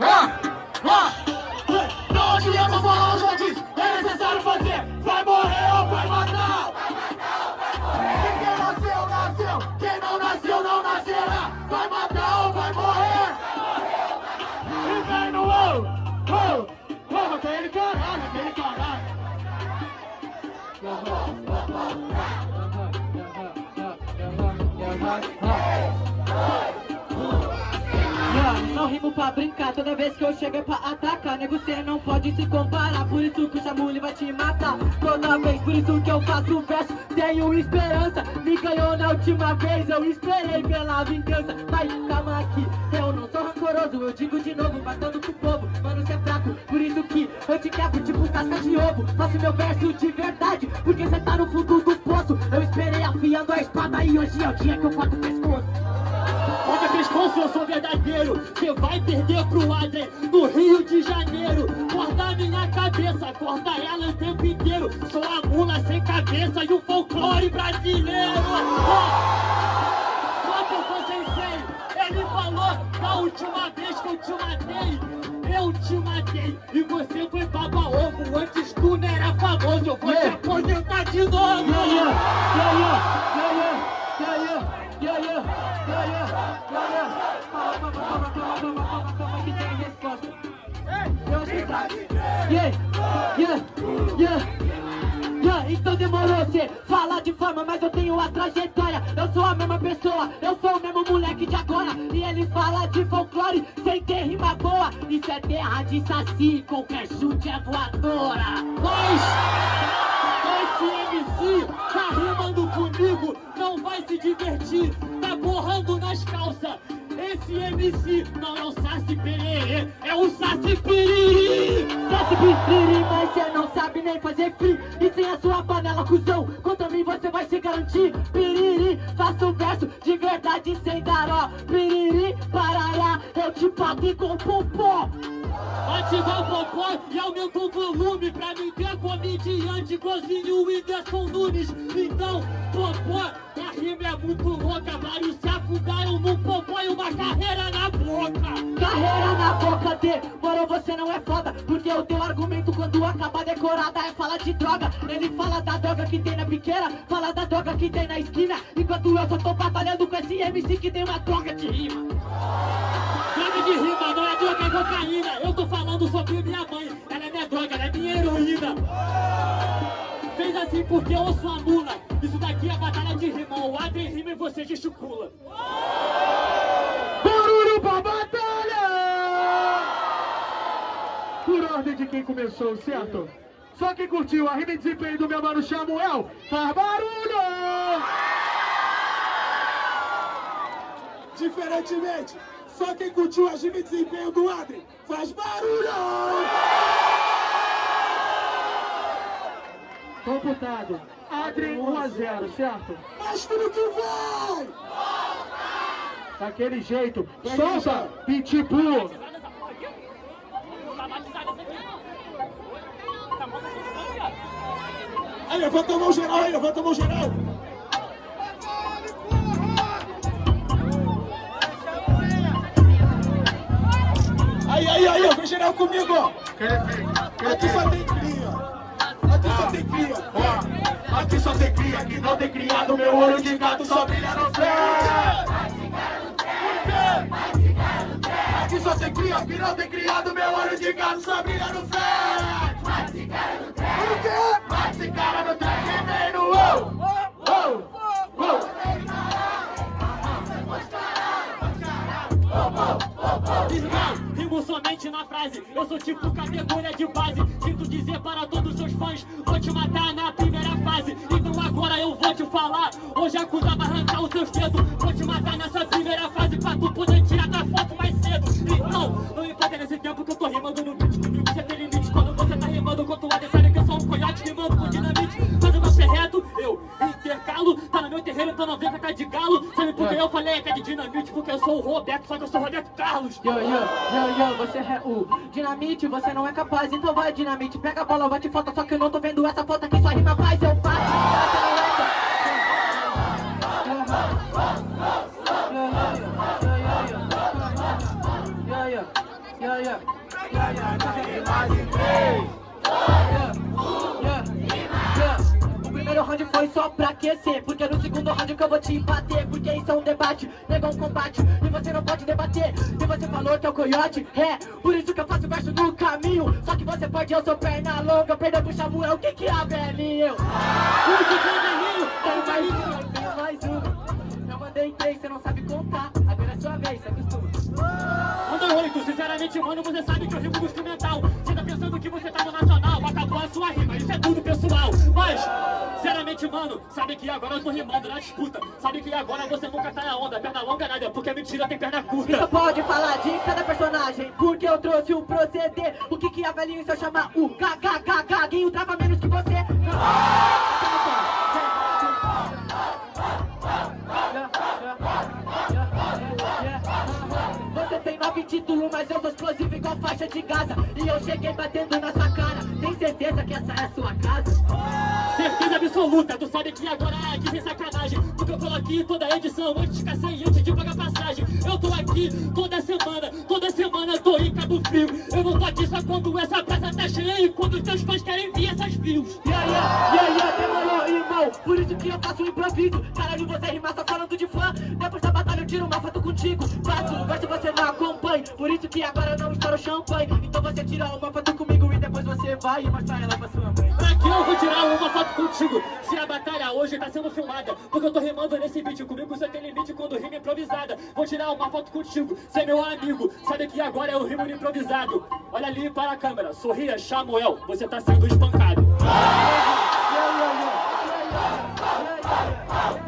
Rock! Rock! Toda vez que eu chego é pra atacar. Nego, cê não pode se comparar, por isso que o Chamule vai te matar. Toda vez, por isso que eu faço verso. Tenho esperança, me ganhou na última vez. Eu esperei pela vingança, mas calma aqui. Eu não sou rancoroso, eu digo de novo Matando com o povo, mano, cê é fraco Por isso que eu te quebro tipo casca de ovo. Faço meu verso de verdade, porque cê tá no fundo do poço. Eu esperei afiando a espada e hoje é o dia que eu corto o pescoço Olha pescoço, eu sou verdadeiro. Você vai perder pro Adrien no Rio de Janeiro. Corta minha cabeça, corta ela o tempo inteiro. Sou a mula sem cabeça e o folclore brasileiro. Quanto você sei? Ele falou da última vez que eu te matei. Eu te matei e você foi baba ovo. Antes tu não era famoso, eu vou te aposentar de novo. Yeah, yeah, yeah, yeah, forma, mas eu tenho a trajetória. Eu sou a mesma pessoa, eu sou o mesmo moleque de agora. E ele fala de folclore sem ter rima boa. Isso é terra de saci, qualquer chute é voadora. Mas esse MC tá rimando comigo, não vai se divertir, tá borrando nas calças. Esse MC não é o Saci Pererê, é o Saci Piriri. Sabe piriri, mas cê não sabe nem fazer free E sem a sua panela, cuzão, você vai se garantir. Piriri, faço verso de verdade sem daró Piriri, parará, eu te bato com popó. Ativar o popó e aumenta o volume pra mim ter comediante igualzinho o Whindersson Nunes. Então, popó, rima é muito louca. Vários se afundaram no popó e uma carreira na boca. Carreira na boca de Moro, você não é foda Porque o teu argumento quando acaba decorada É fala de droga Ele fala da droga que tem na biqueira Fala da droga que tem na esquina Enquanto eu só tô batalhando com esse MC que tem uma droga de rima Droga de rima não é droga, é cocaína. Eu tô falando sobre minha mãe. Ela é minha droga, ela é minha heroína. Fez assim porque eu sou a mula. Isso daqui é batalha de rima. O Adrien rima e você gesticula. Barulho pra batalha! Por ordem de quem começou, certo? Só quem curtiu a rima e desempenho do meu mano Samuel, faz barulho! Diferentemente, só quem curtiu a rima e desempenho do Adri, faz barulho! Computado, Adri 1 a 0, certo? Mas tudo que vai! Daquele jeito, solta, Pitbull! Aí, levanta a mão geral aí, levanta a mão geral! Aí, aí, aí, ó, vem geral comigo, ó! Aqui só tem cria! Aqui só tem cria! Ó, aqui só tem cria, que não tem criado, meu olho de gato só brilha no céu! Aqui só tem cria, que não tem criado, meu olho de gato só brilha no céu! O quê? Mata esse cara no track somente na frase. Eu sou tipo categoria de base. Sinto dizer para todos os seus fãs: vou te matar na primeira fase. Então agora eu vou te falar. Hoje acusava arrancar os seus dedos. Vou te matar nessa primeira fase pra tu poder tirar da foto mais cedo. Então, não importa nesse tempo que eu tô rimando no beat. Comigo você tem limite. Quando você tá rimando com tua adversária, que eu sou um coiote rimando com dinamite. Quando meu pé reto, eu intercalo. Tá no meu terreno, então não vem com a cara de galo. Sabe por que eu falei que é de dinamite? Porque eu sou o Roberto, só que eu Carlos. Yo, yo, yo, yo, você é o dinamite, você não é capaz. Então vai, dinamite, pega a bola, vai te falta. Só que eu não tô vendo essa falta que sua rima faz, eu faço. Yo, yo, yo, yo, yo, yo, yo, yo, yo, yo, foi só pra aquecer Porque no segundo round que eu vou te bater Porque isso é um debate, negou um combate E você não pode debater E você falou que é o coiote, é Por isso que eu faço verso no caminho Só que você pode, eu sou perna longa Perdeu pro Samuel, o que que é, velhinho? O que que é, mais um, mais um Eu mandei três, você não sabe contar Agora é sua vez, você acostuma Oito, sinceramente, mano, você sabe que eu rimo no instrumental. Você tá pensando que você tá no nacional, acabou a sua rima, isso é tudo pessoal. Mas, sinceramente, mano, sabe que agora eu tô rimando na disputa. Sabe que agora você nunca tá na onda, perna longa nada, porque a mentira tem perna Você curta. pode falar de cada personagem Porque eu trouxe um proceder O que que é velhinho se eu chamar o KKK Gaguinho trava menos que você Você tem nove títulos, mas eu sou explosivo igual faixa de Gaza E eu cheguei batendo na sua cara Tem certeza que essa é a sua casa? Absoluta, tu sabe que agora é que vem sacanagem. Porque eu tô aqui toda edição, antes de ficar sem antes de pagar passagem. Eu tô aqui toda semana, toda semana tô em Cabo Frio. Eu não tô aqui só quando essa praça tá cheia e quando teus fãs querem ver essas views. Yeah, yeah, yeah, yeah, demorou, irmão Por isso que eu faço um improviso Caralho, você rima só falando de fã Depois da batalha eu tiro uma foto contigo Faço, vai se você não acompanha Por isso que agora eu não estouro champanhe Então você tira uma foto comigo E depois você vai e mostra ela pra sua mãe Pra que eu vou tirar uma foto contigo? Se a batalha hoje tá sendo filmada, porque eu tô rimando nesse beat. Comigo você tem limite quando rima improvisada. Vou tirar uma foto contigo, você é meu amigo. Sabe que agora é o rimo improvisado. Olha ali para a câmera, sorria, Samuel, você tá sendo espancado. Geral,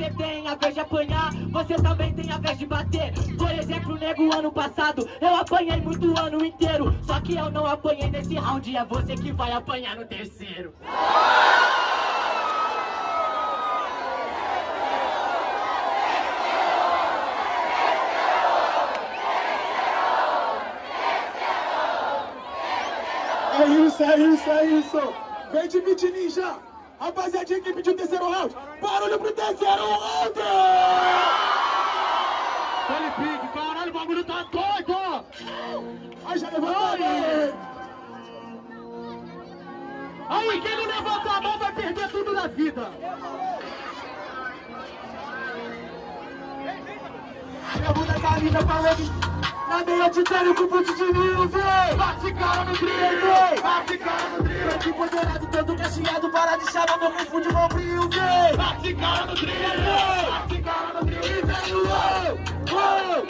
você tem a vez de apanhar Você também tem a vez de bater Por exemplo, nego, ano passado Eu apanhei muito o ano inteiro Só que eu não apanhei nesse round É você que vai apanhar no terceiro É isso, é isso, é isso. Vem beat ninja. Rapaziadinha que pediu o terceiro round. Barulho pro terceiro round. Pique, caralho, o bagulho tá doido! Aí já levantou aí. Aí, quem não levanta a mão vai perder tudo na vida. Minha bunda tá linda falando. Na meia titânio com ponte de mil, vem! Bate cara no trio, vem! Bate cara no trio! Aqui poderado, todo cacheado, para de chamar meu confunde meu brilho, vem! Bate cara no trio, vem! Bate cara no trio e vem, uou! Uou!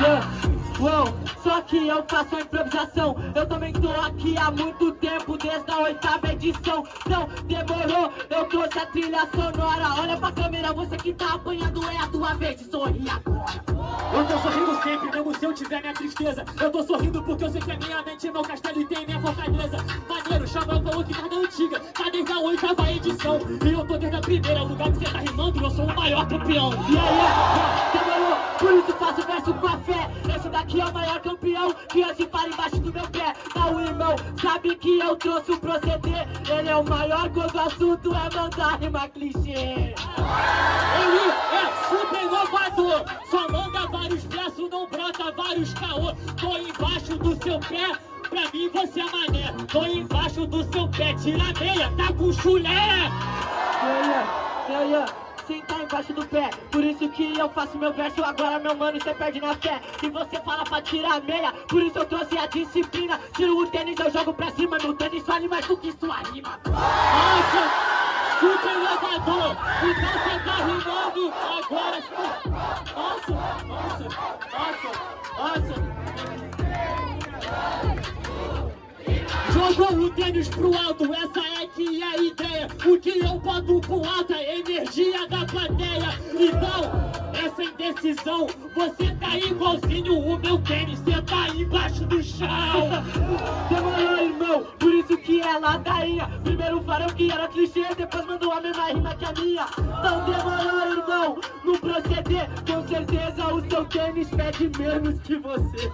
Yeah, uou, só que eu faço a improvisação Eu também tô aqui há muito tempo, desde a oitava edição Não demorou, eu trouxe a trilha sonora Olha pra câmera, você que tá apanhando é a tua vez de sorrir agora Eu tô sorrindo sempre, mesmo se eu tiver minha tristeza. Eu tô sorrindo porque eu sei que é minha mente, meu castelo e tem minha fortaleza. Maneiro, chama o que tá da antiga, tá desde a oitava edição. E eu tô desde a primeira, lugar que você tá rimando, eu sou o maior campeão. Yeah, yeah, Daqui é o maior campeão que hoje para embaixo do meu pé Não, irmão, sabe que eu trouxe o proceder Ele é o maior quando o assunto é mandar rima clichê Ele é super inovador, só manda vários versos, não brota vários caô. Tô embaixo do seu pé, pra mim você é mané. Tô embaixo do seu pé, tira a meia, tá com chulé. Yeah, yeah, yeah, yeah. Sim, tá embaixo do pé. Por isso que eu faço meu verso Agora, meu mano, cê perde na fé. E você fala pra tirar a meia Por isso eu trouxe a disciplina. Tiro o tênis, eu jogo pra cima No tênis vale mais do que sua rima Nossa, super inovador. Então você tá rimando agora. Nossa, nossa, Jogou o tênis pro alto, essa é que é a ideia. O que eu boto pro alto é energia da plateia. Então, essa indecisão, você tá igualzinho o meu tênis, você tá embaixo do chão. Demorou, irmão, por isso que é ladainha Primeiro farão que era clichê, depois mandou a mesma rima que a minha Então demorou, irmão, no proceder com certeza o seu tênis pede menos que você.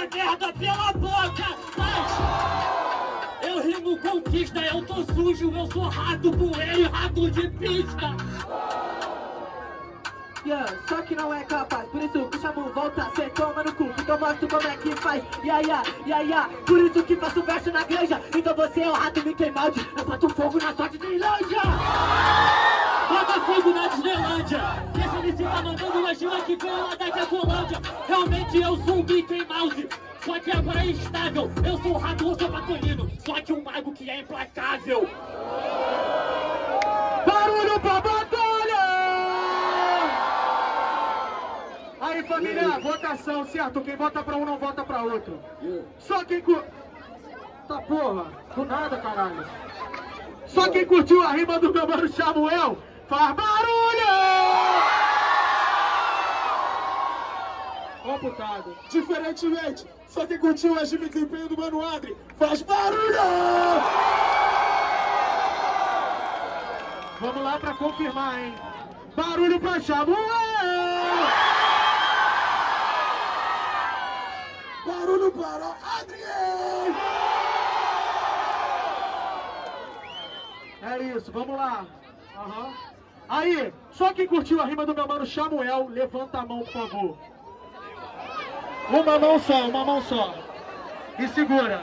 Solta merda pela boca. Mas eu rimo conquista, eu tô sujo, eu sou rato, poeiro, rato de pista. Yeah, só que não é capaz, por isso que chamo volta, cê toma no cu, então mostro como é que faz. Ya, ya, ya, ya, por isso que faço verso na igreja. Então você é o rato Mickey Mouse, eu boto fogo na sua Disneylândia. Bota fogo na Disneylândia. Esse MC tá mandando uma gila que veio lá da Colândia. Realmente eu sou um Mickey Mouse. Só que agora é instável. Eu sou o rato, sou patolino. Só que um mago que é implacável. Barulho pra batalha! Aí família, votação, certo? Quem vota pra um não vota pra outro. Só quem cu... Tá porra, do nada caralho. Só quem curtiu a rima do mano Samuel, faz barulho! Computado. Diferentemente, só quem curtiu a rima e desempenho do mano Adri, faz barulho! Vamos lá pra confirmar, hein? Barulho pra Samuel! Barulho para Adrien! É isso, vamos lá. Aham. Aí, só quem curtiu a rima do meu mano Samuel, levanta a mão, por favor. Uma mão só, uma mão só. E segura.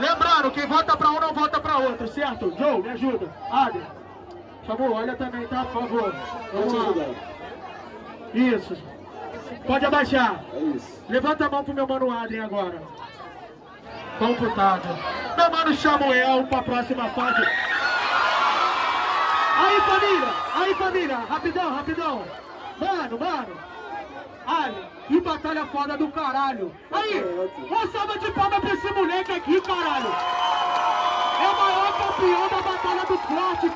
Lembrando, quem vota pra um não vota pra outro, certo? Joe, me ajuda. Adri. Samuel, olha também, tá? Por favor. Vamos lá. Isso. Pode abaixar. Levanta a mão pro meu mano Adrien agora. Computado. Meu mano Samuel pra próxima fase. Aí família, aí família, rapidão, rapidão. Mano, mano. Ali, que batalha foda do caralho. Aí, uma salva de palmas pra esse moleque aqui, caralho. É o maior campeão da batalha do forte.